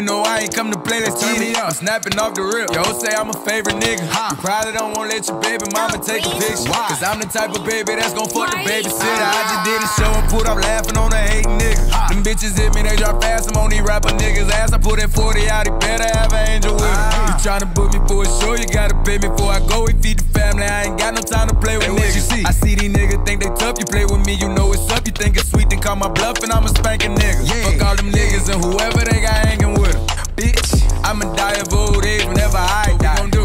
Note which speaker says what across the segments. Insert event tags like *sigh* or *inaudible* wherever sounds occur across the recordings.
Speaker 1: You know I ain't come to play, let's turn me up. I'm snapping off the rip. Yo, say I'm a favorite nigga. You probably don't wanna let your baby mama take a picture. Cause I'm the type of baby that's gon' fuck the babysitter. I just did a ah. show and put up laughing on the hating nigga. Them bitches hit me, they drop fast. I'm on these rapper niggas' ass. I put that 40 out, he better have an angel with him. Ah. You tryna book me for a show, you gotta pay me before I go. We feed the family, I ain't got no time to play with
Speaker 2: Hey, what
Speaker 1: niggas.
Speaker 2: you see?
Speaker 1: I see these niggas think they tough. You play with me, you know it's up. You think it's sweet, then call my bluff, and I'ma spank a nigga.
Speaker 2: Yeah.
Speaker 1: Fuck all them niggas and whoever they got I'ma die of old age whenever I die. What we gon' do?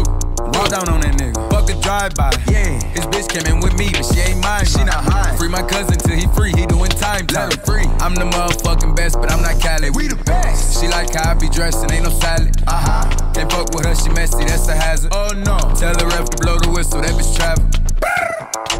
Speaker 1: Walk down on that nigga. Fuck a drive-by.
Speaker 2: Yeah.
Speaker 1: His bitch came in with me, but she ain't mine.
Speaker 2: She not mine.
Speaker 1: Free my cousin till he free. He doing time.
Speaker 2: Let him free.
Speaker 1: I'm the motherfucking best, but I'm not Cali.
Speaker 2: We the best.
Speaker 1: She like how I be dressed and ain't no salad.
Speaker 2: Uh huh.
Speaker 1: Can't fuck with her, she messy, that's a hazard. Oh no. Tell the ref to blow the whistle, that bitch travel.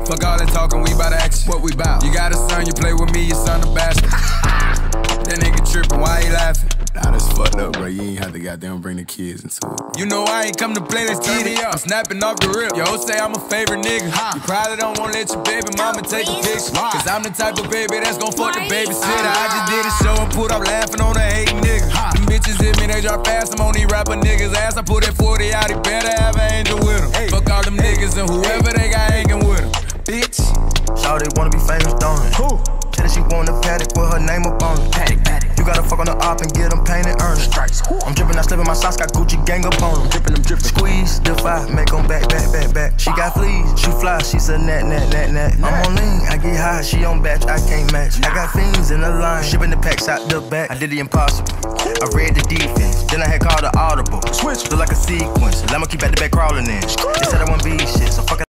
Speaker 1: Fuck all that talking, we bout action.
Speaker 2: What we bout?
Speaker 1: You got a son, you play with me, your son a bastard. *laughs* that nigga trippin', why he laughing?
Speaker 2: Nah, that's fucked up, bro. You ain't have to goddamn bring the kids into it.
Speaker 1: You know I ain't come to play, let's
Speaker 2: Turn
Speaker 1: get it. I'm snapping off the rip. Yo, say I'm a favorite nigga. You probably don't wanna let your baby mama take a picture.
Speaker 2: Why?
Speaker 1: Cause I'm the type of baby that's gon' fuck the babysitter. I just did a ah. show and put up laughing on a hating nigga. Them bitches hit me, they drop fast. I'm on these rapper niggas' ass. I put that 40 out, he better have an angel with him.
Speaker 2: Hey.
Speaker 1: Fuck all them niggas and whoever they got hanging with him. Bitch.
Speaker 3: Shawty wanna be famous, don't it?
Speaker 2: Who?
Speaker 3: Tell her she want a paddock with her name up on the op and get them painted, earn it.
Speaker 2: Stripes.
Speaker 3: I'm dripping, I slip in my socks, got Gucci gang up on them.
Speaker 2: Drippin' them drippin'.
Speaker 3: Squeeze, defy, make them back, back, back, back. She got fleas, she fly, she's a nat, nat, nat, nat. I'm on lean, I get high, she on batch, I can't match. I got fiends in the line, shipping the packs out the back. I did the impossible. I read the defense, then I had called the audible.
Speaker 2: Switch.
Speaker 3: Look like a sequence, I'ma keep at the back crawling in. They said I want be shit, so fuck it.